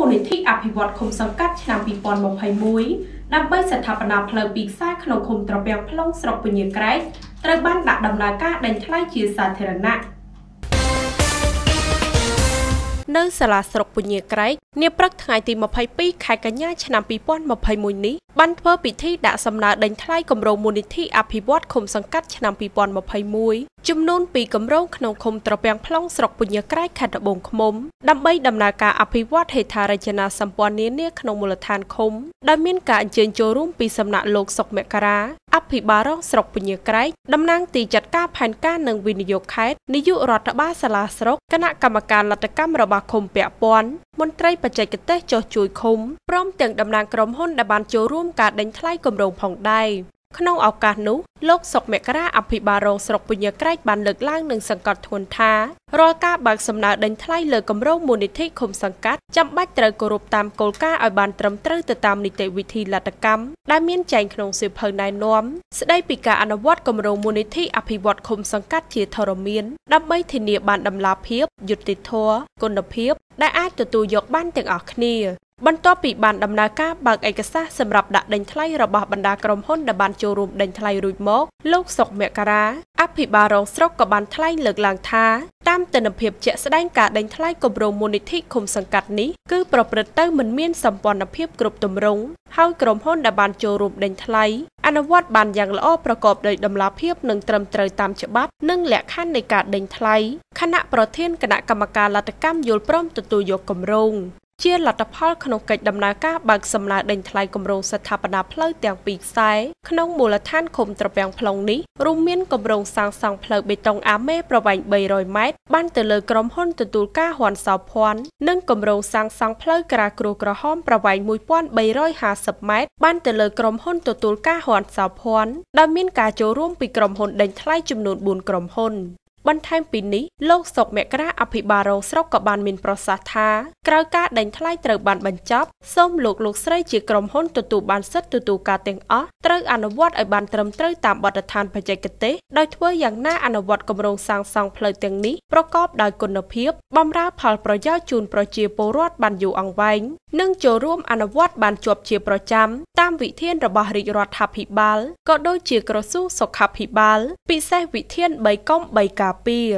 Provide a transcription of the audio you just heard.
ូលនិធិអភិវឌ្ឍឃុំសង្កាត់ឆ្នាំ2021ដើម្បីស្ថាបនាផ្លូវពីខ្សែក្នុងឃុំត្រពាំង plong ស្រុកពញាក្រែកត្រូវបានដាក់ដំណើរការដេញថ្លៃជាសាធារណៈ នៅសាលាស្រុកពញាក្រែកនាព្រឹកថ្ងៃទី22ខែកញ្ញាឆ្នាំ2021នេះបានធ្វើពិធីដាក់សំណើដេញថ្លៃគម្រោងមូលនិធិអភិវឌ្ឍឃុំសង្កាត់ឆ្នាំ2021ចំនួន2គម្រោងក្នុងឃុំត្រពាំង plong ស្រុកពញាក្រែកខេត្តត្បូងឃ្មុំដើម្បីដំណើរការអភិវឌ្ឍហេដ្ឋារចនាសម្ព័ន្ធនានាក្នុងមូលដ្ឋានឃុំដែលមានការអញ្ជើញចូលរួមពីសំណាក់លោកសុកមករា អភិបាលរងស្រុកពញាក្រែកតំណាងទីចាត់ការផែនការនិងវិនិយោគខេត្តនាយករដ្ឋបាលសាលាស្រុកគណៈកម្មការលទ្ធកម្មរបស់ឃុំពាក់ព័ន្ធមន្ត្រីបច្ចេកទេសចុះជួយឃុំព្រមទាំងតំណាងក្រុមហ៊ុនដែលបានចូលរួមការដេញថ្លៃគម្រោងផងដែរ ក្នុងឱកាសនោះលោកសុកមករាអភិបាលរងស្រុកពញាក្រែកបានលើកឡើងនឹងសង្កត់ធ្ងន់ថារាល់ការបើកសំណើដេញថ្លៃលើគម្រោងមូលនិធិឃុំសង្កាត់ចាំបាច់ត្រូវគោរពតាមគោលការណ៍ឲ្យបានត្រឹមត្រូវទៅតាមនីតិវិធីលទ្ធកម្មដែលមានចែងក្នុងសៀវភៅណែនាំស្ដីពីការអនុវត្តគម្រោងមូលនិធិអភិវឌ្ឍឃុំសង្កាត់ជាធរមានដើម្បីធានាបានដំណាភាពយុត្តិធម៌គុណភាពដែលអាចទទួលយកបានទាំងអស់គ្នា បន្ទាប់ពីបានដំណើរការបើកឯកសារសម្រាប់ដាក់ដេញថ្លៃរបស់បណ្ដាក្រុមហ៊ុនដែលបានចូលរួមដេញថ្លៃរួចមក លោកសុកមករាអភិបាលរងស្រុកក៏បានថ្លែងលើកឡើងថាតាមទិន្នភាពជាក់ស្ដែងការដេញថ្លៃគម្រោងមូលនិធិឃុំសង្កាត់នេះគឺប្រព្រឹត្តទៅមិនមានសម្ព័ន្ធភាពគ្រប់ទម្រង់ហើយក្រុមហ៊ុនដែលបានចូលរួមដេញថ្លៃអនុវត្តបានយ៉ាងល្អប្រកបដោយតម្លាភាពនិងត្រឹមត្រូវតាមច្បាប់និងលក្ខខណ្ឌនៃការដេញថ្លៃគណៈប្រធានគណៈកម្មការលទ្ធកម្មយល់ព្រមទទួលយកគម្រោង ជាលទ្ធផលក្នុងកិច្ចដំណើរការបើកសំណើដេញថ្លៃគម្រោងស្ថាបនាផ្លូវទាំងពីរខ្សែក្នុងមូលដ្ឋានឃុំត្រពាំង plong នេះរួមមានគម្រោងសាងសង់ផ្លូវបេតុងអាមេប្រវែង300ម៉ែត្របានទៅលើក្រុមហ៊ុនទទួលការហ៊ុនសោភ័ណ្ឌនិងគម្រោងសាងសង់ផ្លូវក្រាគ្រោះក្រហមប្រវែង1350ម៉ែត្របានទៅលើក្រុមហ៊ុនទទួលការហ៊ុនសោភ័ណ្ឌដែលមានការចូលរួមពីក្រុមហ៊ុនដេញថ្លៃចំនួន4ក្រុមហ៊ុន បន្ថែមពីនេះលោកសុកមករាអភិបាលរងស្រុកក៏បានមានប្រសាសន៍ថាក្រោយការដេញថ្លៃត្រូវបានបញ្ចប់សូមលោកលោកស្រីជាក្រុមហ៊ុនទទួលបានសិទ្ធិទទួលការទាំងអស់ត្រូវអនុវត្តឲ្យបានត្រឹមត្រូវតាមបទដ្ឋានបច្ចេកទេសដោយធ្វើយ៉ាងណាអនុវត្តគម្រោងសាងសង់ផ្លូវទាំងនេះប្រកបដោយគុណភាពបម្រើផលប្រយោជន៍ជូនប្រជាពលរដ្ឋបានយូរអង្វែងនិងចូលរួមអនុវត្តបានជាប់ជាប្រចាំតាមវិធានរបស់រាជរដ្ឋាភិបាលក៏ដូចជាក្រសួងសុខាភិបាលពិសេសវិធាន3កុំ3ការពារ